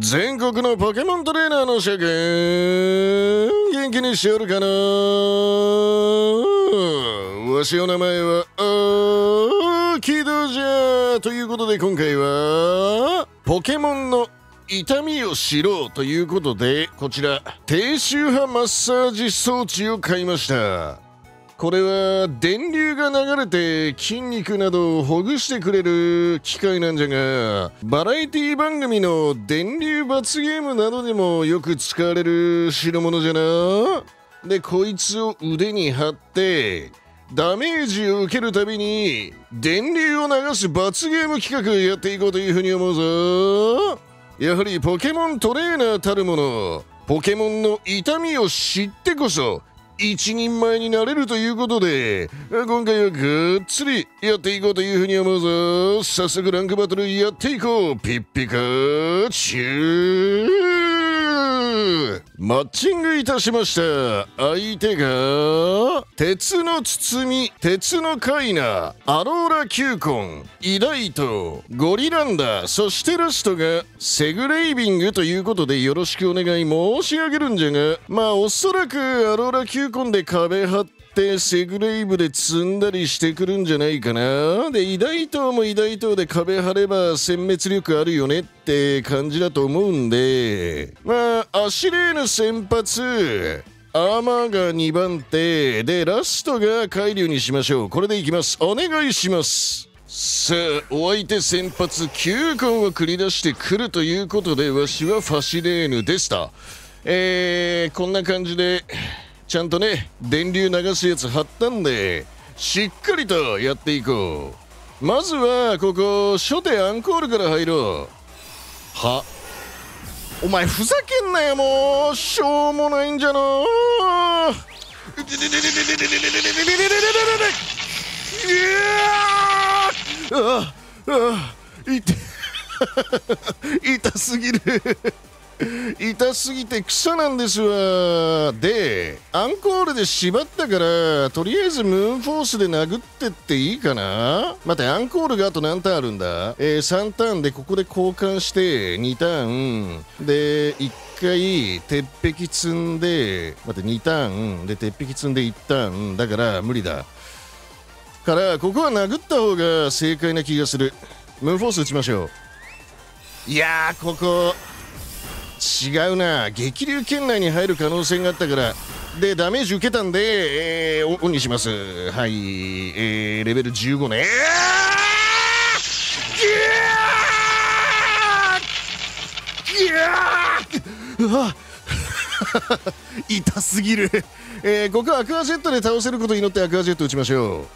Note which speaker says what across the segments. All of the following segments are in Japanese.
Speaker 1: 全国のポケモントレーナーの諸君元気にしておるかな？わしの名前はあキドじゃということで今回はポケモンの痛みを知ろうということでこちら低周波マッサージ装置を買いました。これは電流が流れて筋肉などをほぐしてくれる機械なんじゃがバラエティ番組の電流罰ゲームなどでもよく使われる代物じゃな。でこいつを腕に貼ってダメージを受けるたびに電流を流す罰ゲーム企画やっていこうというふうに思うぞ。やはりポケモントレーナーたるものポケモンの痛みを知ってこそ一人前になれるということで今回はがっつりやっていこうというふうに思うぞ。早速ランクバトルやっていこう。ピッピカチュー。マッチングいたしました相手が鉄の包み鉄のカイナアローラ球根イライトゴリランダそしてラストがセグレイビングということでよろしくお願い申し上げるんじゃがまあおそらくアローラ球根で壁張ってセグレイブで積んだりしてくるんじゃないかな。でイダイトもイダイトで壁張れば殲滅力あるよねって感じだと思うんで。まあアシレーヌ先発アーマーが2番手。でラストが海流にしましょう。これでいきます。お願いします。さあお相手先発9根を繰り出してくるということでわしはファシレーヌでした。えー、こんな感じでちゃんとね電流流すやつ貼ったんでしっかりとやっていこう。まずはここ初手アンコールから入ろう。はお前ふざけんなよもう。しょうもないんじゃのう。ああ痛痛すぎる痛すぎて草なんですわ。でアンコールで縛ったからとりあえずムーンフォースで殴ってっていいかな。待ってアンコールがあと何ターンあるんだ？えー、3ターンでここで交換して2ターン。で1回鉄壁積んで待って2ターン。で鉄壁積んで1ターン。だから無理だ。からここは殴った方が正解な気がする。ムーンフォース打ちましょう。いやーここ。違うな。激流圏内に入る可能性があったから。でダメージ受けたんで、えー、オンにします。はい。えー、レベル15ね。うわ 痛すぎる、えー、ここはアクアジェットで倒せることを祈ってアクアジェット打ちましょう。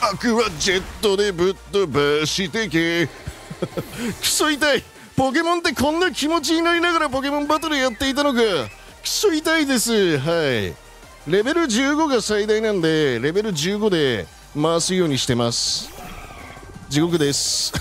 Speaker 1: アクアジェットでぶっ飛ばしてけ。クソ痛い。ポケモンってこんな気持ちになりながらポケモンバトルやっていたのか。くそ痛いです。はい。レベル15が最大なんでレベル15で回すようにしてます。地獄です。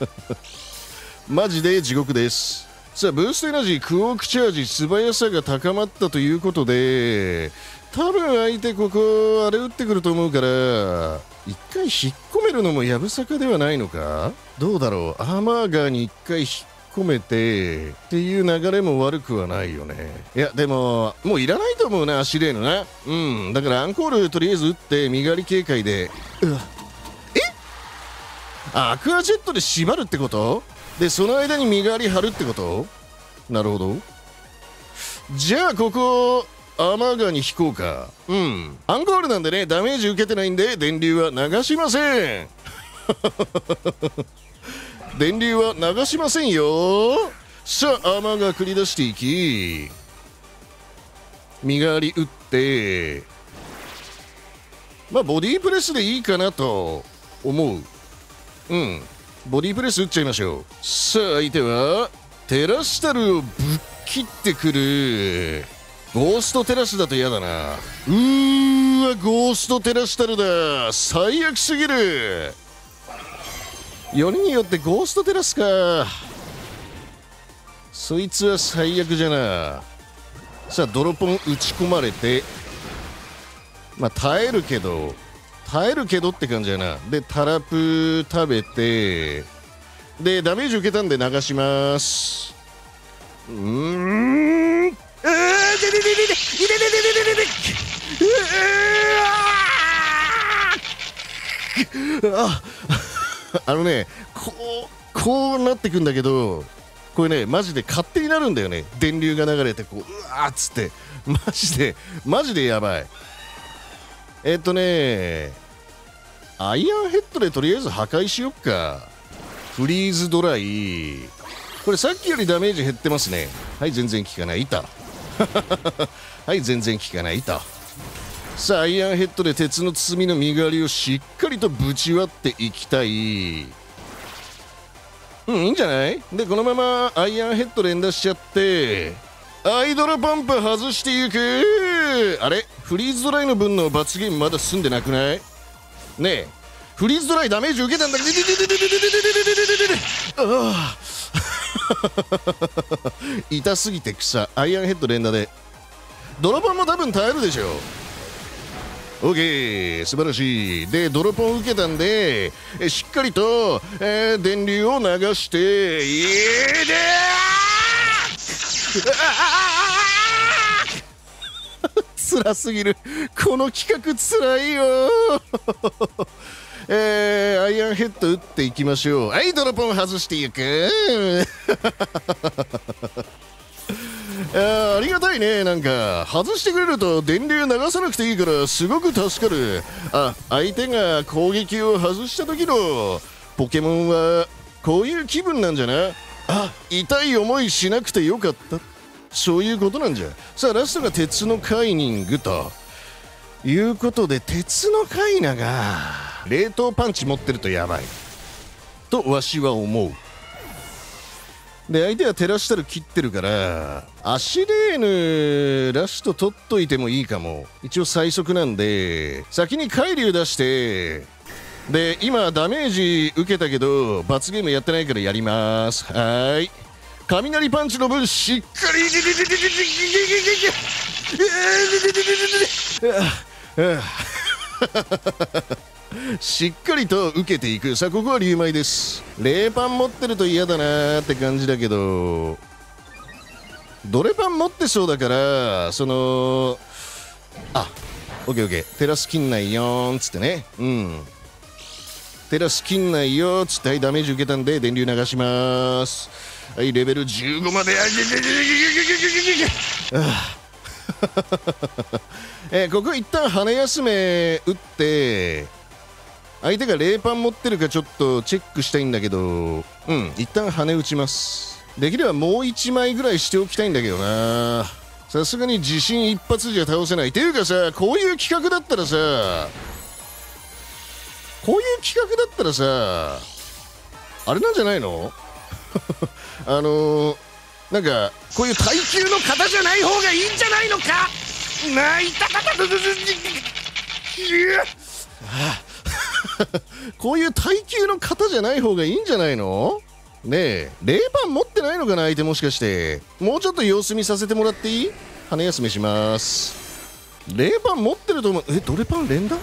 Speaker 1: マジで地獄です。さあブーストエナジークオークチャージ素早さが高まったということで多分相手ここあれ打ってくると思うから一回引っ込めるのもやぶさかではないのか？どうだろう？アーマーガーに一回引っ込めてっていう流れも悪くはないよね。いやでももういらないと思うなシレーヌな。うん。だからアンコールとりあえず打って身代わり警戒で。うわ。え？アクアジェットで縛るってこと？でその間に身代わり張るってこと？なるほど。じゃあここアーマーガーに引こうか。うん。アンコールなんでねダメージ受けてないんで電流は流しません。電流は流しませんよ。さあアーマーガー繰り出していき。身代わり打って。まあボディープレスでいいかなと思う。うん。ボディープレス打っちゃいましょう。さあ相手はテラスタルをぶっ切ってくるゴーストテラスだと嫌だな。うーわゴーストテラスタルだ。最悪すぎる。よりによってゴーストテラスか。そいつは最悪じゃな。さあドロポン打ち込まれて。まあ耐えるけど。耐えるけどって感じやな。でタラプ食べて。でダメージ受けたんで流します。うーん。ああのねこうこうなってくんだけどこれねマジで勝手になるんだよね電流が流れてこううわっつってマジでマジでやばいえっとねアイアンヘッドでとりあえず破壊しよっかフリーズドライこれさっきよりダメージ減ってますねはい全然効かない板 はい全然効かない板さあアイアンヘッドで鉄の包みの身代わりをしっかりとぶち割っていきたい。うんいいんじゃない？でこのままアイアンヘッド連打しちゃってアイドルパンプ外していく。あれ？フリーズドライの分の罰ゲームまだ済んでなくない？ねえ。フリーズドライダメージ受けたんだけどああ 痛すぎて草アイアンヘッド連打で。ドロパンも多分耐えるでしょオーケー素晴らしい。でドロポン受けたんでえしっかりと、えー、電流を流していいでー辛すぎるこの企画つらいよえー、アイアンヘッド打っていきましょう。はいドロポン外していく。あ ありがたいね。なんか外してくれると電流流さなくていいからすごく助かる。あ相手が攻撃を外した時のポケモンはこういう気分なんじゃな？あ痛い思いしなくてよかった。そういうことなんじゃ。さあラストが鉄のカイニングということで鉄のカイナが冷凍パンチ持ってるとやばい。とわしは思う。で相手は照らしたら切ってるからアシレーヌラスト取っといてもいいかも。一応最速なんで先に海流出してで今ダメージ受けたけど罰ゲームやってないからやります。はい。雷パンチの分しっかりしっかりと受けていく。さあここは竜舞です。冷パン持ってると嫌だなーって感じだけど。ドレパン持ってそうだからそのあオッケーオッケー。テラス切んないよーんつってね。うん。テラス切んないよーつってはいダメージ受けたんで電流流します。はいレベル15まで。あえー、ここ一旦羽休め打って相手が冷パン持ってるかちょっとチェックしたいんだけどうん一旦羽打ちます。できればもう1枚ぐらいしておきたいんだけどな。さすがに地震一発じゃ倒せない。ていうかさこういう企画だったらさこういう企画だったらさあれなんじゃないの？あのー、なんかこういう耐久の方じゃない方がいいんじゃないのか？ないたたたたたた こういう耐久の方じゃない方がいいんじゃないの？ねえ冷パン持ってないのかな相手もしかして。もうちょっと様子見させてもらっていい？羽休めします。冷パン持ってると思う。えドレパン連打？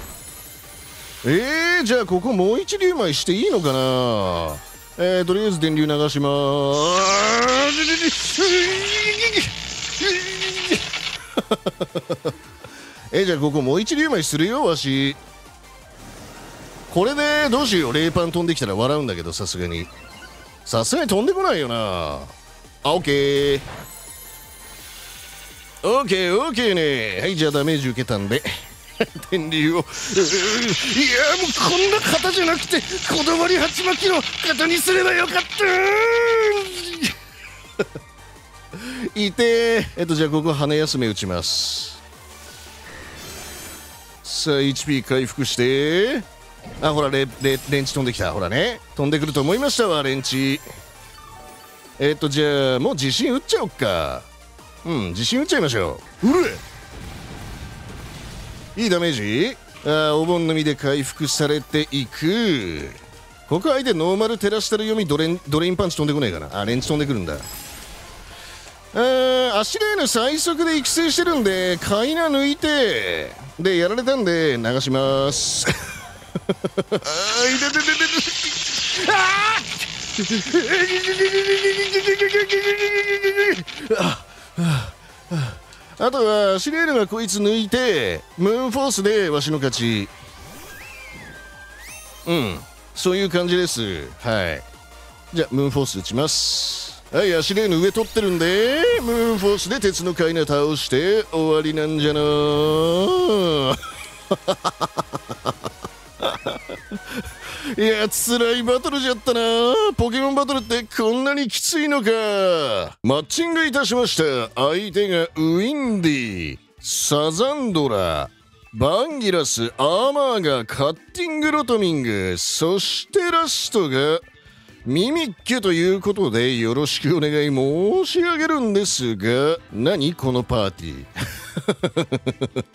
Speaker 1: えー、じゃあここもう一粒枚していいのかな？えー、とりあえず電流流しまーす。えー、じゃあここもう一粒枚するよわし。これでどうしよう。冷パン飛んできたら笑うんだけどさすがに。さすがに飛んでこないよな。あオッケー。オッケーオッケーね。はいじゃあダメージ受けたんで。電流を。いやもうこんな型じゃなくてこだわり鉢巻きの型にすればよかった。いてえっとじゃあここ羽休め打ちます。さあ HP 回復して。あほらレレレンチ飛んできた。ほらね。飛んでくると思いましたわレンチ。えっとじゃあもう自信打っちゃおっか。うん自信打っちゃいましょう。うるいいダメージ？あお盆のみで回復されていく。ここ相手ノーマル照らしたる読みドレンドレインパンチ飛んでこないかな。あレンチ飛んでくるんだ。あアシレーヌ最速で育成してるんでカイナ抜いて。でやられたんで流します。あいでででででああとはシレールがこいつ抜いてムーンフォースでわしの勝ちうんそういう感じです。はい。じゃあムーンフォース打ちます。はい。アシレーヌ上取ってるんでムーンフォースで鉄のカイナ倒して終わりなんじゃないや辛いバトルじゃったな。ポケモンバトルってこんなにきついのか。マッチングいたしました。相手がウィンディサザンドラ。バンギラス。アーマーガカッティングロトミング。そしてラストが。ミミッキュということでよろしくお願い申し上げるんですが。何このパーティー。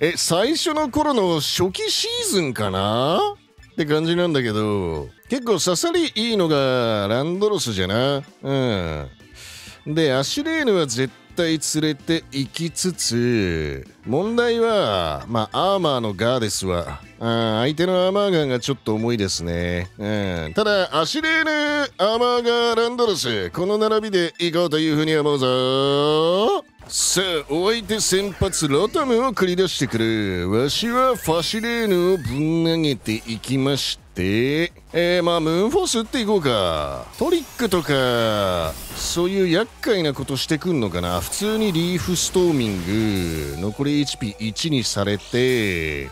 Speaker 1: え最初の頃の初期シーズンかな？って感じなんだけど結構刺さりいいのがランドロスじゃな？うん。でアシュレーヌは絶対連れて行きつつ問題はまあアーマーのガーですわあ相手のアーマーガーがちょっと重いですね、うん、ただアシュレーヌアーマーガーランドロスこの並びで行こうというふうに思うぞ。さあお相手先発ロタムを繰り出してくる。わしはファシレーヌをぶん投げていきましてえー、まあムーンフォース打っていこうか。トリックとかそういう厄介なことしてくんのかな。普通にリーフストーミング。残り HP1 にされて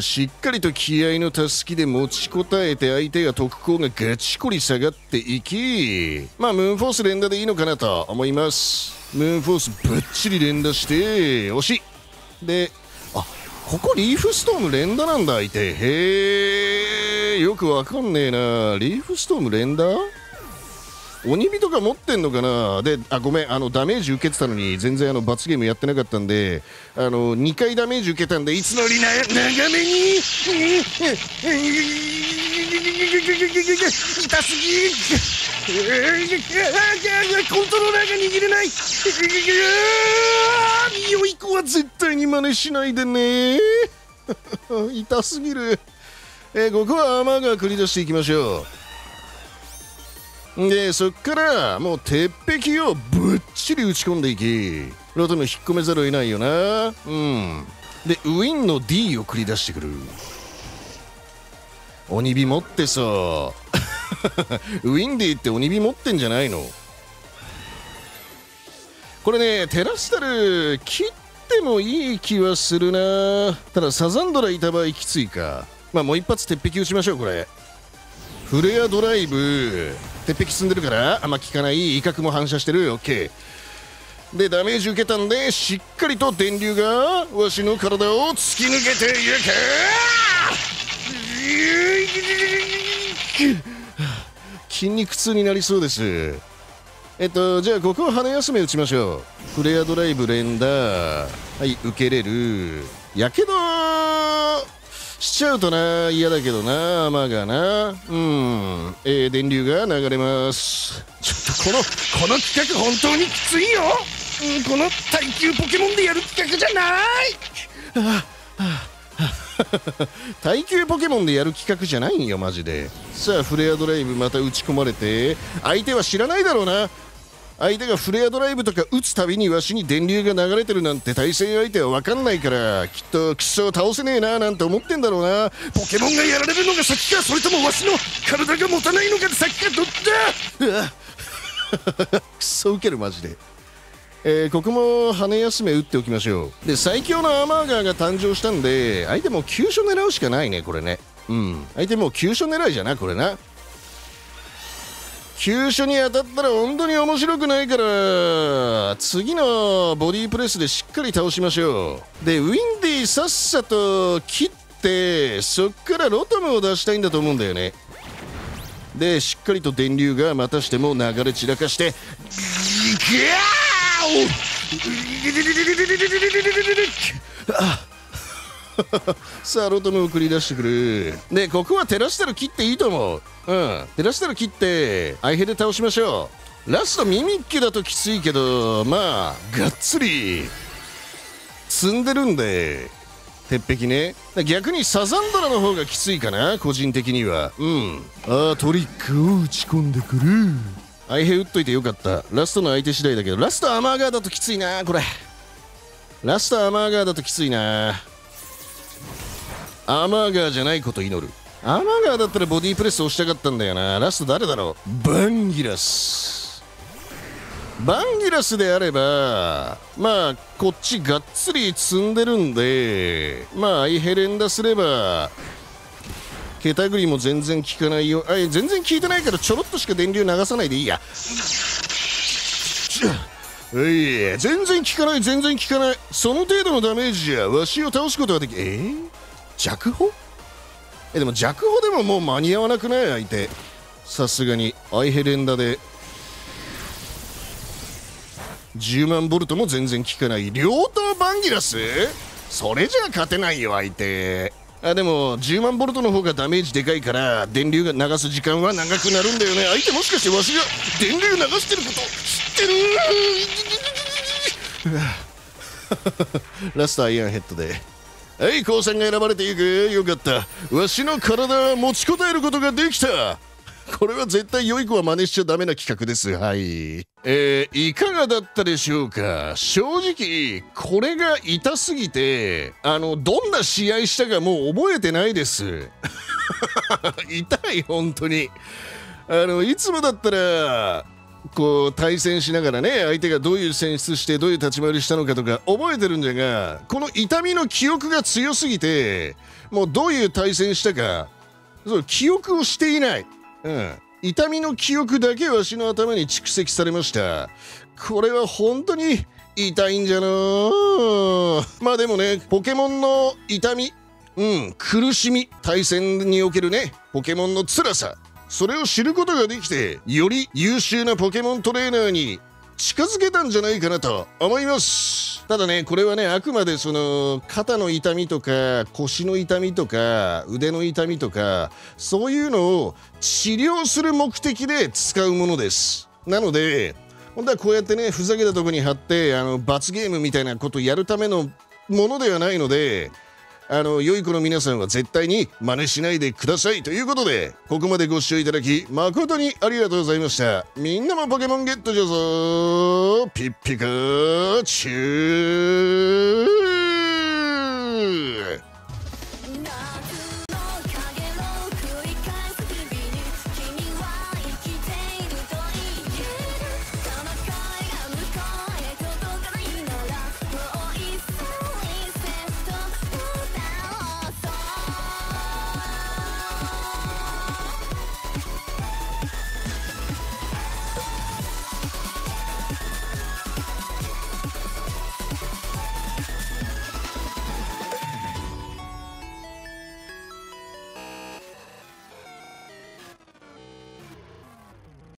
Speaker 1: しっかりと気合のたすきで持ちこたえて相手が特攻がガチコリ下がっていきまあムーンフォース連打でいいのかなと思います。ムーンフォースぶっちり連打して惜しい。であここリーフストーム連打なんだ相手。へえよくわかんねえな。リーフストーム連打？鬼火とか持ってんのかな？であごめんあのダメージ受けてたのに全然あの罰ゲームやってなかったんであの2回ダメージ受けたんでいつのりな長めに。痛すぎ。コントローラーが握れない良い子は絶対に真似しないでね痛すぎ。るえー、ここはアーマーが繰り出していきましょうでそっからもう鉄壁をぶっちり打ち込んでいきロトム引っ込めざるを得ないよな。うん。でウィンの D を繰り出してくる。鬼火持ってさ ウィンディって鬼火持ってんじゃないの？これねテラスタル切ってもいい気はするな。ただサザンドラいた場合きついか。まあもう一発鉄壁打ちましょうこれ。フレアドライブ。鉄壁進んでるからあんま効かない威嚇も反射してる。OK でダメージ受けたんでしっかりと電流がわしの体を突き抜けていく。筋肉痛になりそうです。えっとじゃあここは羽休め打ちましょう。フレアドライブ連打。はい受けれる。やけどしちゃうとな嫌だけどな雨がな。うん。えー、電流が流れます。ちょっとこのこの企画本当にきついよ、うん、この耐久ポケモンでやる企画じゃない。はあはあ耐久ポケモンでやる企画じゃないんよマジで。さあフレアドライブまた打ち込まれて相手は知らないだろうな。相手がフレアドライブとか打つたびにわしに電流が流れてるなんて対戦相手は分かんないからきっとクソ倒せねえななんて思ってんだろうな。ポケモンがやられるのが先かそれともわしの体が持たないのが先かどっちだ？クソウケるマジで。えー、ここも羽休め打っておきましょう。で最強のアーマーガーが誕生したんで相手も急所狙うしかないねこれね。うん。相手もう急所狙いじゃなこれな急所に当たったら本当に面白くないから。次のボディープレスでしっかり倒しましょう。でウィンディさっさと切ってそっからロトムを出したいんだと思うんだよね。でしっかりと電流がまたしても流れ散らかしてギャー！さあロトムを繰り出してくる。でここは照らしたら切っていいと思う。うん。照らしたら切ってアイヘで倒しましょう。ラストミミッキュだときついけどまあがっつり。積んでるんで鉄壁ね。逆にサザンドラの方がきついかな個人的には。うん。ああトリックを打ち込んでくる。相兵打っといてよかった。ラストの相手次第だけどラストアマーガーだときついなこれ。ラストアマーガーだときついなアマーガーじゃないこと祈る。アマーガーだったらボディープレス押したかったんだよな。ラスト誰だろう？バンギラス。バンギラスであればまあこっちがっつり積んでるんでまあアイヘレンダすればケタグリも全然効かないよ。あい全然効いてないからちょろっとしか電流流さないでいいや。いや全然効かない全然効かない。その程度のダメージじゃわしを倒すことができえー、弱歩えでも弱歩でももう間に合わなくない？相手。さすがに。アイヘレンダで。10万ボルトも全然効かない。両刀バンギラス？それじゃ勝てないよ相手。あでも10万ボルトの方がダメージでかいから電流が流す時間は長くなるんだよね。相手もしかしてわしが電流流してること？知ってるラストアイアンヘッドで。はい降参が選ばれていく。よかった。わしの体は持ちこたえることができた。これは絶対良い子は真似しちゃダメな企画です。はい。えー、いかがだったでしょうか？正直これが痛すぎてあのどんな試合したかもう覚えてないです。痛い本当に。あのいつもだったらこう対戦しながらね相手がどういう選出してどういう立ち回りしたのかとか覚えてるんじゃがこの痛みの記憶が強すぎてもうどういう対戦したかそう記憶をしていない、うん、痛みの記憶だけわしの頭に蓄積されました。これは本当に痛いんじゃなまあでもねポケモンの痛みうん苦しみ対戦におけるねポケモンの辛さ。それを知ることができてより優秀なポケモントレーナーに近づけたんじゃないかなと思います。ただねこれはねあくまでその肩の痛みとか腰の痛みとか腕の痛みとかそういうのを治療する目的で使うものです。なので本当はこうやってねふざけたとこに貼ってあの罰ゲームみたいなことやるためのものではないのであの良い子の皆さんは絶対に真似しないでくださいということでここまでご視聴いただき誠にありがとうございました。みんなもポケモンゲットじゃぞピッピカチュー。